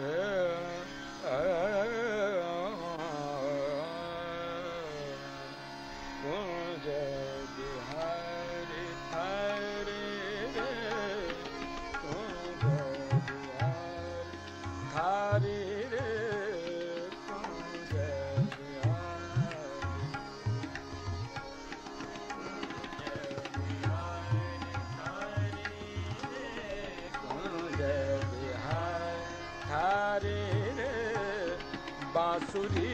É. ਬਾਂਸੁਰੀ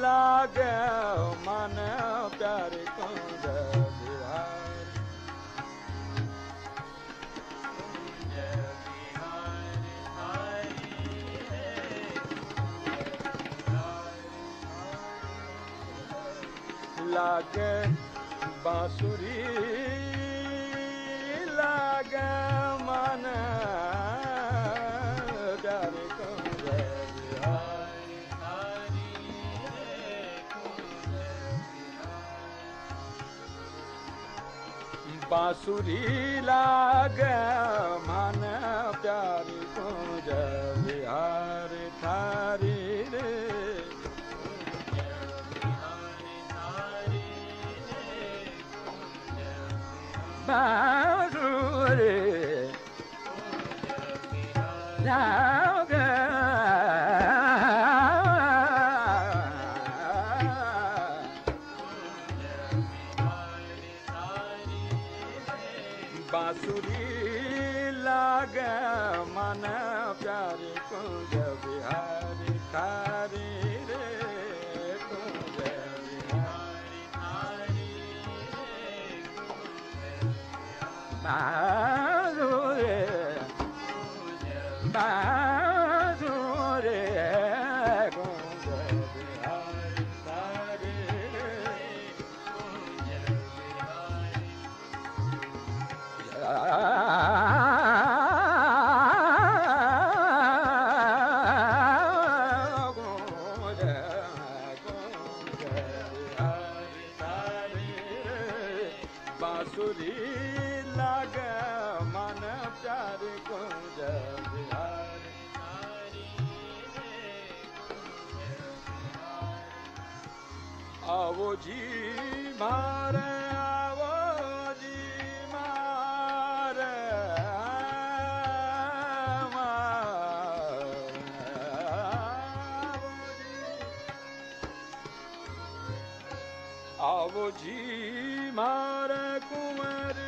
ਲਾਗੇ ਮਨ ਪਿਆਰ ਕੁੰਜ ਵਿਹਾਰ ਕੁੰਜ ਵਿਹਾਰ ਸਾਰੀ ਹੈ ਲਾਗੇ ਬਾਂਸੁਰੀ ਬਾਂਸੁਰੀ ਲਾਗੈ ਮਨ ਪਿਆਰੀ ਕੁੰਜ ਵਿਹਾਰ ਥਾਰੀ ਰੇ ਬਾਂਸੁਰੀ ਲਾਗੈ प्यारे कुंज बिहारी थारी रे कुंज बिहारी थारी रे बारू रे बारू Awoji Mare, Awoji Mare, Awoji Mare, Awoji Mare,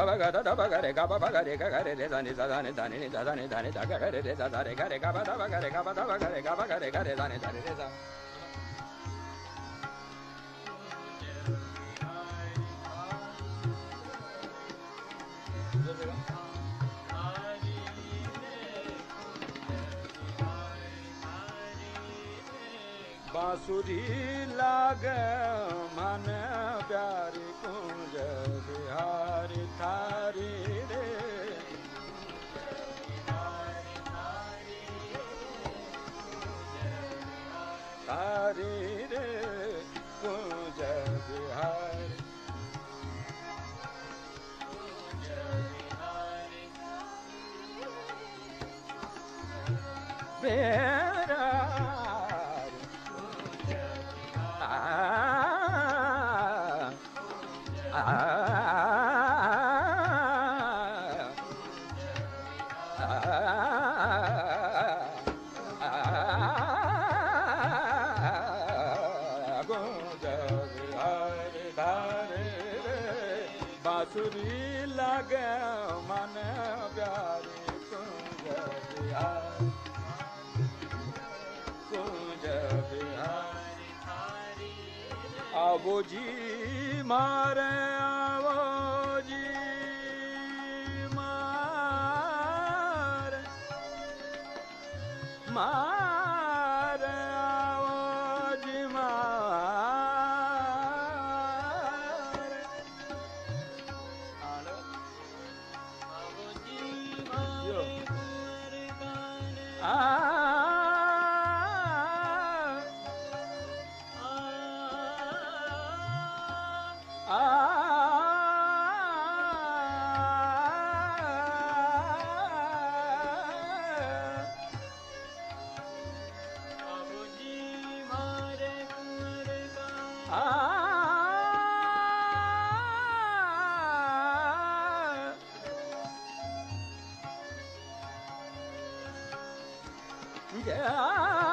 agare kapagare kaagare ezan izaetan ni zanetan eta gagarre ezazare kare kapata bakre kapata bakare gabagare gar zantan ਬਾਂਸੁਰੀ ਲਾਗ ਮਨ ਪਿਆਰੀ ਕੁੰਜ ਬਿਹਾਰੀ ਥਾਰੀ ਰੇ ਥਾਰੀ ਰੇ ਕੁੰਜ ਬਿਹਾਰੀ ਬੇ ਸੁਰੀ ਲਾਗੇ ਮਨ ਪਿਆਰੀ ਕੁੰਜ ਬਿਹਾਰੀ ਥਾਰੀ ਆਵੋ ਜੀ ਮਾਰੇ ਆਵੋ ਜੀ ਮਾਰੇ ਮਾਰੇ Ah. Yeah.